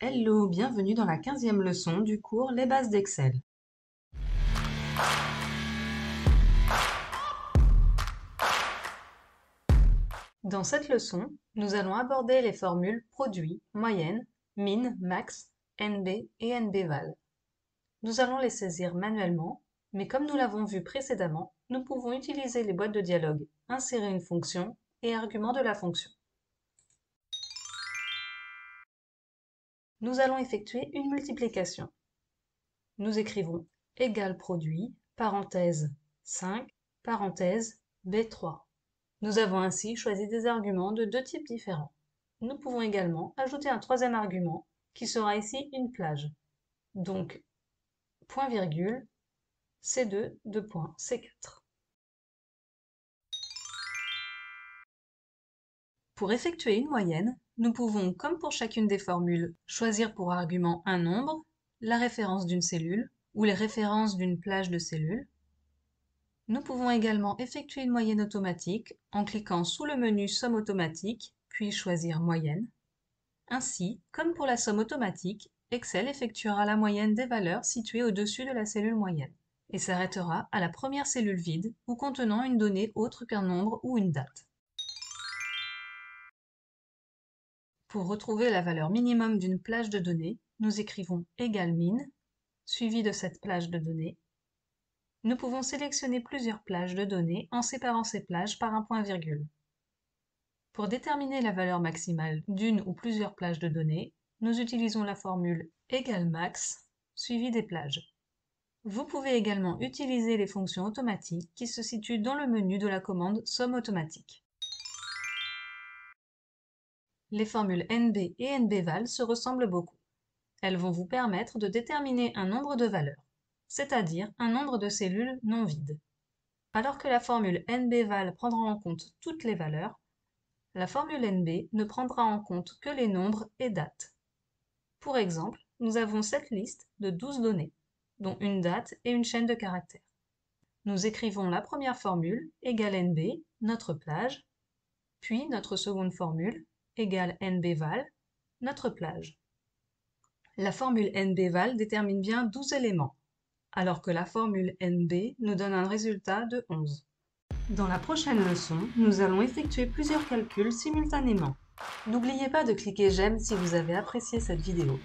Hello, bienvenue dans la quinzième leçon du cours Les bases d'Excel. Dans cette leçon, nous allons aborder les formules produit, moyenne, min, max, NB et NBval. Nous allons les saisir manuellement, mais comme nous l'avons vu précédemment, nous pouvons utiliser les boîtes de dialogue, insérer une fonction et argument de la fonction. Nous allons effectuer une multiplication. Nous écrivons égal produit, parenthèse 5, parenthèse B3. Nous avons ainsi choisi des arguments de deux types différents. Nous pouvons également ajouter un troisième argument qui sera ici une plage. Donc, point virgule, C2 de point C4. Pour effectuer une moyenne, nous pouvons, comme pour chacune des formules, choisir pour argument un nombre, la référence d'une cellule ou les références d'une plage de cellules. Nous pouvons également effectuer une moyenne automatique en cliquant sous le menu Somme automatique, puis choisir Moyenne. Ainsi, comme pour la somme automatique, Excel effectuera la moyenne des valeurs situées au-dessus de la cellule moyenne et s'arrêtera à la première cellule vide ou contenant une donnée autre qu'un nombre ou une date. Pour retrouver la valeur minimum d'une plage de données, nous écrivons égal min, suivi de cette plage de données. Nous pouvons sélectionner plusieurs plages de données en séparant ces plages par un point-virgule. Pour déterminer la valeur maximale d'une ou plusieurs plages de données, nous utilisons la formule égal max suivi des plages. Vous pouvez également utiliser les fonctions automatiques qui se situent dans le menu de la commande somme automatique. Les formules NB et NBval se ressemblent beaucoup. Elles vont vous permettre de déterminer un nombre de valeurs, c'est-à-dire un nombre de cellules non vides. Alors que la formule NBval prendra en compte toutes les valeurs, la formule NB ne prendra en compte que les nombres et dates. Pour exemple, nous avons cette liste de 12 données, dont une date et une chaîne de caractères. Nous écrivons la première formule, égale NB, notre plage, puis notre seconde formule, égale NBval, notre plage. La formule NBval détermine bien 12 éléments, alors que la formule NB nous donne un résultat de 11. Dans la prochaine leçon, nous allons effectuer plusieurs calculs simultanément. N'oubliez pas de cliquer j'aime si vous avez apprécié cette vidéo.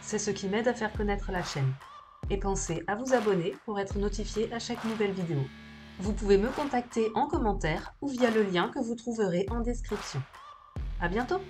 C'est ce qui m'aide à faire connaître la chaîne. Et pensez à vous abonner pour être notifié à chaque nouvelle vidéo. Vous pouvez me contacter en commentaire ou via le lien que vous trouverez en description. À bientôt